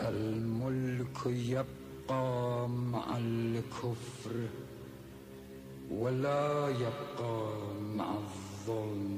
الملك يبقى مع الكفر ولا يبقى مع الظلم.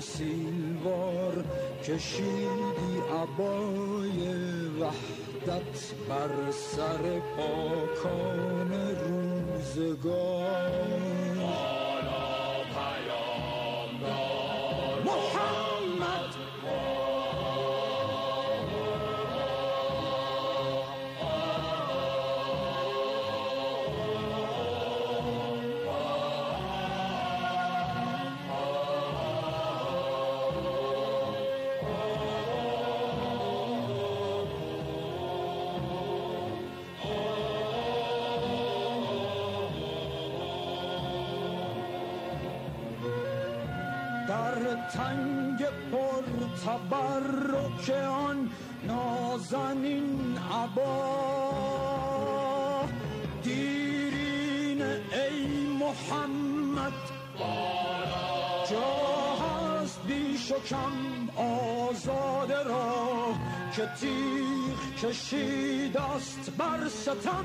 سیلوار کشیدی عبای وحدت بر سر پاکان روزگار. تنگ پر تبرک آن نازنین عبا دیرین ای محمد جا هست بیش و کم آزاده را که تیغ کشید است بر ستم.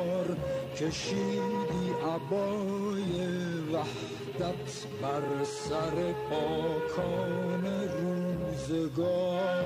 سیلوار کشیدی عبای وحدت بر سر پاکان روزگار.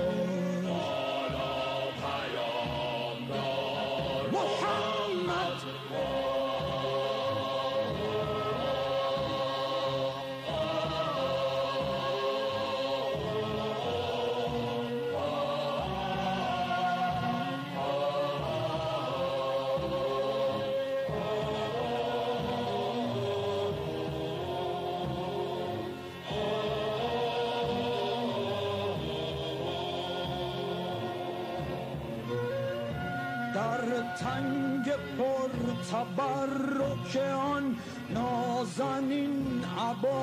تنگ پر تبرک آن نازنین عبا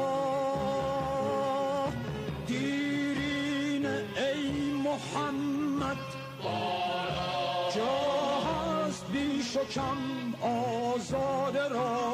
دیرین ای محمد جا هست بیش و کم آزاده را.